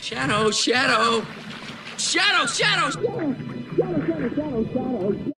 Shadow, shadow, shadow, shadow, shadow, shadow, shadow, shadow.